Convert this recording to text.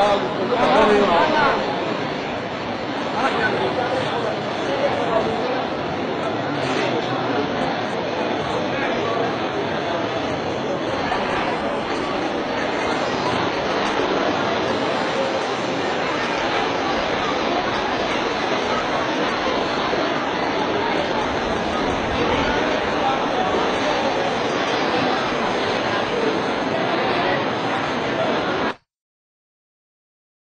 الله